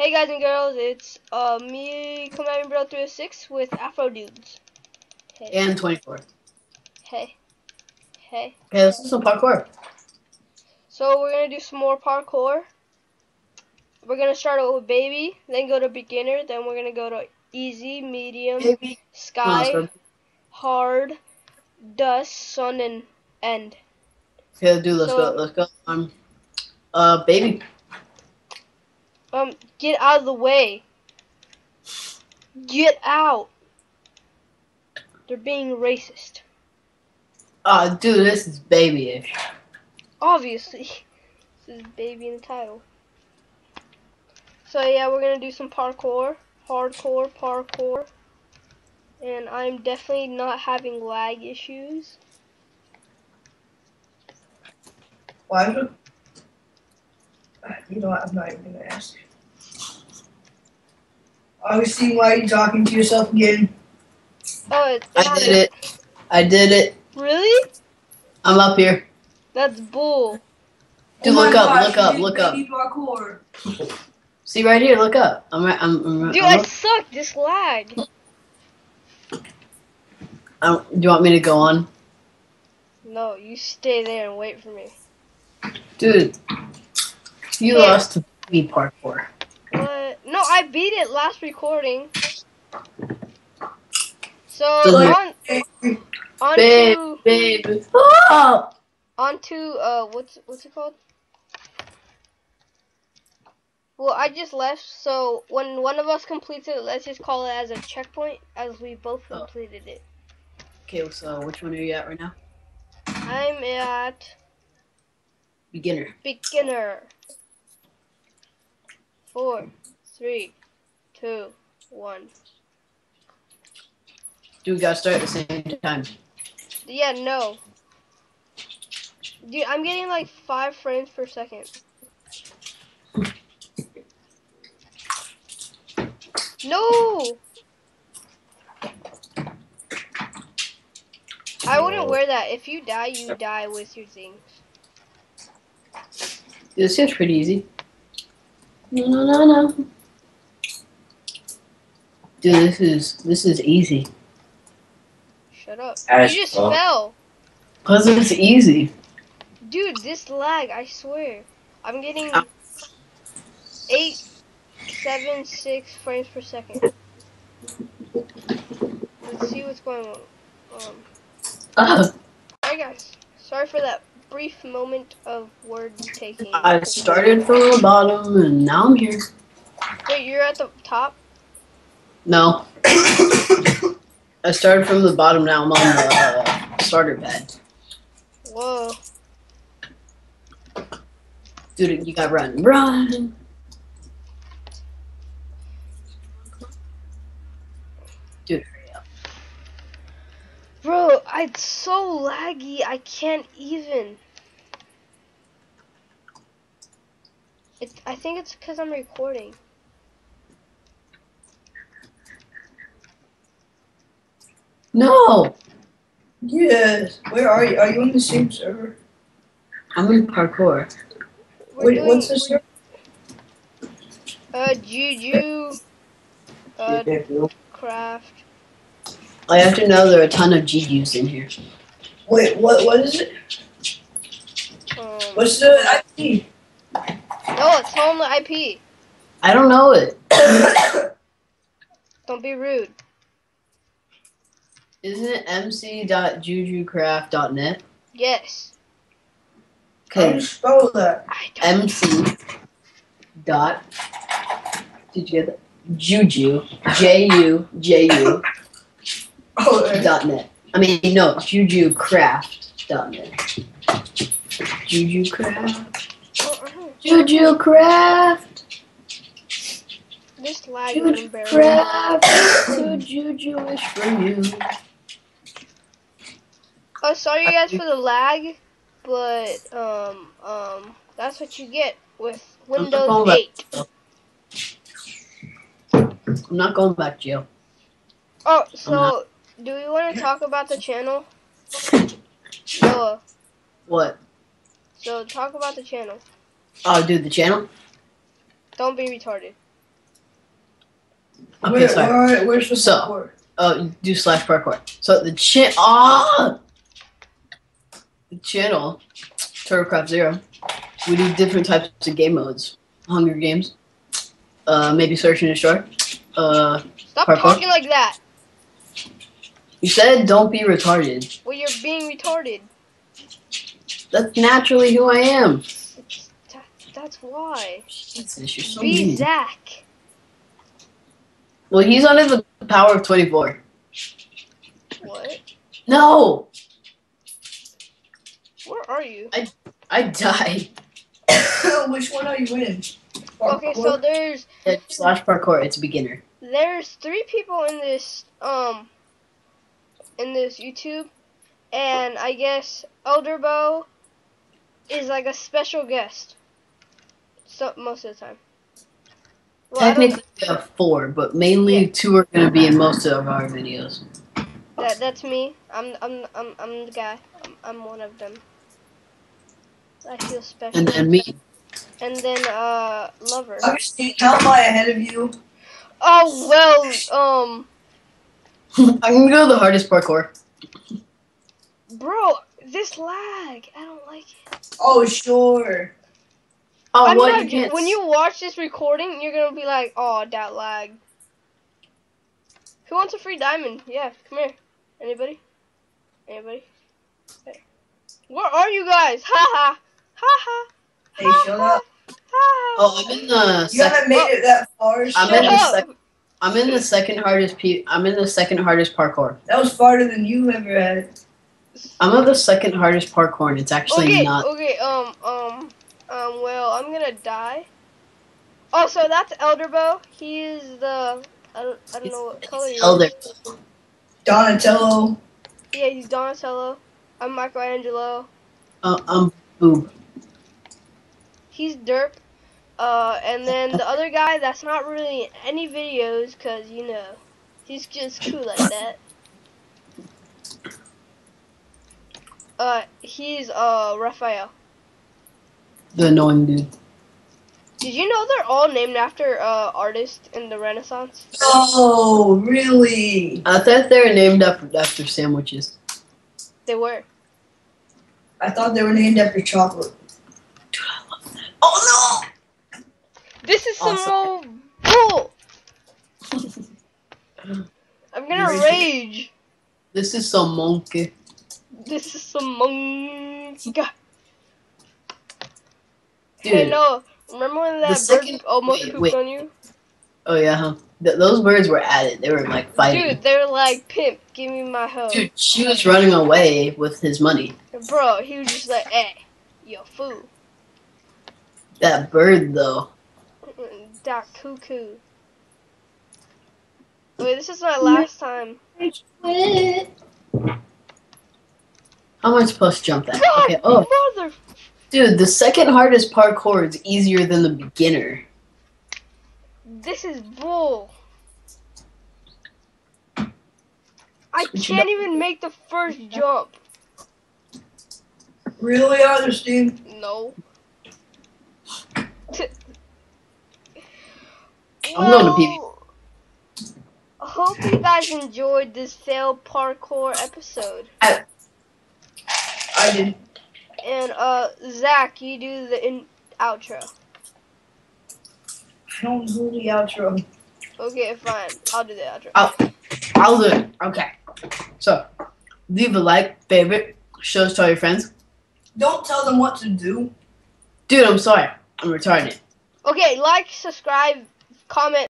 Hey guys and girls, it's uh me, Commanding Bro 306 with Afro Dudes. Hey, And 24. Okay, hey, hey. let's do some parkour. So we're gonna do some more parkour. We're gonna start out with baby, then go to beginner, then we're gonna go to easy, medium, Baby. Sky, let's hard, dust, sun, and end. Okay, dude, let's So- go. Let's go. Um, uh, baby. Um, get out of the way. Get out. They're being racist. Uh, dude, this is babyish. Obviously. This is baby in the title. So yeah, we're gonna do some parkour. Hardcore parkour. And I'm definitely not having lag issues. Why would you know what? I'm not even gonna ask. I was seeing why you talking to yourself again. Oh, it's I did it. I did it. Really? I'm up here. That's bull. Dude, Oh my look up, look up, look up. baby Parkour. See right here. Look up. I'm. right- I'm. I'm, Dude, I'm I suck. This lag. I'm- do you want me to go on, No, you stay there and wait for me. dude? You Yeah. lost to me parkour. What? No, I beat it last recording. So on on Babe, to babe. Oh! on to uh what's what's it called? Well, I just left, so when one of us completes it, let's just call it as a checkpoint, as we both Oh. completed it. Okay, so which one are you at right now? I'm at Beginner. beginner. Four, three, two, one. Dude, we gotta start at the same time. Yeah, no. Dude, I'm getting like five frames per second. No! I wouldn't wear that. If you die, you die with your things. This seems pretty easy. No, no, no, no. Dude, this is this is easy. Shut up. As you just well. fell. Cause it's easy. Dude, this lag, I swear. I'm getting Ow. eight, seven, six frames per second. Let's see what's going on. Um, Uh, Alright guys, sorry for that brief moment of word taking. I started from the bottom and now I'm here. Wait, you're at the top? No. I started from the bottom. Now I'm on the uh, starter pad. Whoa. Dude, you gotta run, run. Dude, hurry up. Bro, it's so laggy, I can't even. It's, I think it's because I'm recording. No, Yes. Where are you? Are you on the same server? I'm in parkour. We're Wait, doing, what's the server? Uh, Juju, uh, Craft. I have to know there are a ton of GUs in here. Wait, what? What is it? Um, What's the IP? no, it's home IP. I don't know it. Don't be rude. Isn't it mc.jujucraft.net? Yes. How do Okay, you spell that? I. MC dot. Did you get that? Juju. J U J U Oh, dot net. I mean, no, jujucraft dot net. Jujucraft. Oh, uh-huh. Jujucraft. This lag is unbearable. Jujucraft. So juju-ish for you. Oh, sorry guys for the lag, but um um that's what you get with I'm Windows 8. I'm not going back to jail. Oh, so do we want to talk about the channel? Noah, What? so talk about the channel. Oh, dude, the channel? Don't be retarded. Okay, where, sorry. where, where's the So- parkour? Oh, you do slash parkour. So the chan ah, the channel, TurtleCrew Zero, we do different types of game modes. Hunger Games, uh, maybe Search and Destroy. Uh, Stop Parkour? talking like that. you said don't be retarded. Well, you're being retarded. That's naturally who I am. That, that's why. Jesus, you're so Be mean. Zach. Well, he's under the power of 24. What? No, Where are you? I I died. Which one are you in? Okay, so there's Yeah, slash parkour, it's beginner. there's three people in this um in this YouTube, and I guess Elderbow is like a special guest. So most of the time. Well, Technically, we have four, but mainly Yeah. two are going to be in most of our videos. that that's me. I'm I'm I'm I'm the guy. I'm, I'm one of them. I feel special. And then me. And then uh lover. Augustine, how am I ahead of you? Oh well, um, I'm going to go the hardest parkour. bro, this lag. I don't like it. Oh, sure. Oh, I'm what? not- You when you watch this recording, you're gonna be like, "Oh, that lag." Who wants a free diamond? Yeah, come here. Anybody? Anybody? Hey. Where are you guys? Ha Ha ha! Ha ha! Hey, ha, shut up. Oh, I'm in the You haven't second. made it that far. I'm Shut in the up. sec- I'm in the second hardest. P- I'm in the second hardest parkour. That was farther than you ever had. I'm on the second hardest parkour, and it's actually okay, not. okay, um, um, um, well, I'm gonna die. Oh, so that's Elderbow. He's the, I don't, I don't know what color he It's elder. is. Donatello. Yeah, he's Donatello. I'm Michelangelo. Uh, I'm boob. He's Derp. Uh, and then the other guy that's not really in any videos, cause you know, he's just cool like that. Uh, he's uh Raphael. The annoying dude. Did you know they're all named after uh artists in the Renaissance? Oh, really? I thought they were named after after sandwiches. They were. I thought they were named after chocolate. Dude, I love that. Oh This is some Awesome. old bull. I'm gonna Rage. rage. This is some monkey. This is some monkey. Dude, Hey, no. Remember when that second- bird almost wait, pooped wait. on you? oh yeah, huh? Th- those birds were at it. They were like fighting. Dude, they were like, pimp, give me my hoe. Dude, she was running away with his money. Bro, he was just like, eh, hey, yo, fool. That bird though. That cuckoo. Wait, this is my last time. How am I supposed to jump that? God, Okay. Oh, mother. dude, the second hardest parkour is easier than the beginner. This is bull. I can't even make the first jump. no! Really, Augustine? No. I'm going to pee. Well, Hope you guys enjoyed this failed parkour episode. I did. And uh, Zach, you do the in- outro. I don't know the outro. Okay, fine. I'll do the outro. I'll do it. Okay. So, leave a like, favorite, show us to all your friends. Don't tell them what to do. Dude, I'm sorry. I'm retarded. Okay, like, subscribe, comment.